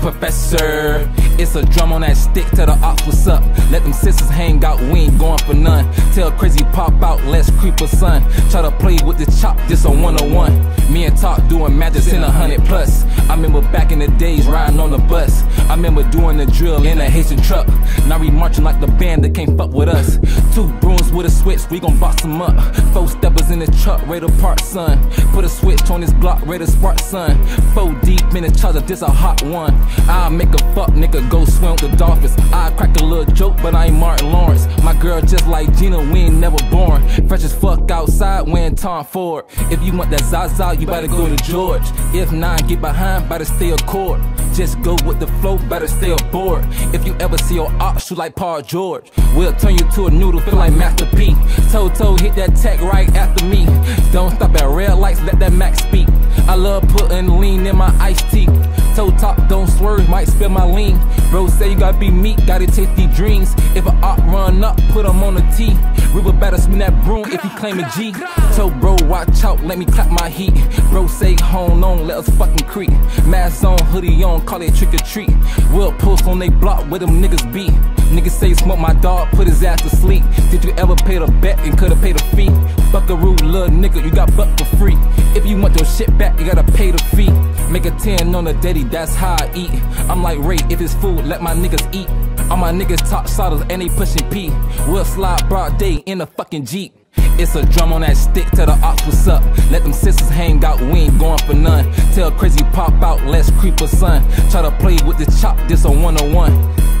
Professor. It's a drum on that stick, tell the ops what's up. Let them sisters hang out, we ain't going for none. Tell crazy pop out, let's creep a son. Try to play with the chop, this a 101. Me and Talk doing magic in a hundred plus. I remember back in the days riding on the bus. I remember doing the drill in a Haitian truck. We marching like the band that can't fuck with us. Two brooms with a switch, we gon' box them up. Four steppers in the truck, ready to park, son. Put a switch on this block, ready to spark, son. Four deep in the charger, this a hot one. I'll make a fuck nigga go swim with the dolphins. I crack a little joke, but I ain't Martin Lawrence. My girl just like Gina, we ain't never born. Fresh as fuck outside, wearing Tom Ford. If you want that Zaza, you better go to George. If not, get behind, better stay a court. Just go with the flow, better stay aboard. If you ever see your ox shoot like Paul George, we'll turn you to a noodle, feel like Master P. Toto hit that tech right after me. Don't stop at red lights, let that Max speak. I love putting lean in my iced tea. Toe top, don't swerve, might spill my lean. Bro say you gotta be meat, gotta taste these dreams. If a op run up, put him on the T. River better swing that broom if he claim a G. Tell bro, watch out, let me clap my heat. Bro say hold on, let us fucking creep. Mask on, hoodie on, call it trick or treat. We'll post on they block where them niggas be. Niggas say smoke my dog, put his ass to sleep. Did you ever pay the bet and coulda paid the fee? Fuck a Buckaroo, little nigga, you got buck for free. If you want your shit back, you gotta pay the fee. Make a 10 on the daddy, that's how I eat. I'm like Ray, if it's food, let my niggas eat. All my niggas top shotters and they pushing P. We'll slide broad day in a fucking Jeep. It's a drum on that stick, tell the ops what's up. Let them sisters hang out, we ain't going for none. Tell crazy pop out, let's creep a son. Try to play with the chop, this a 101.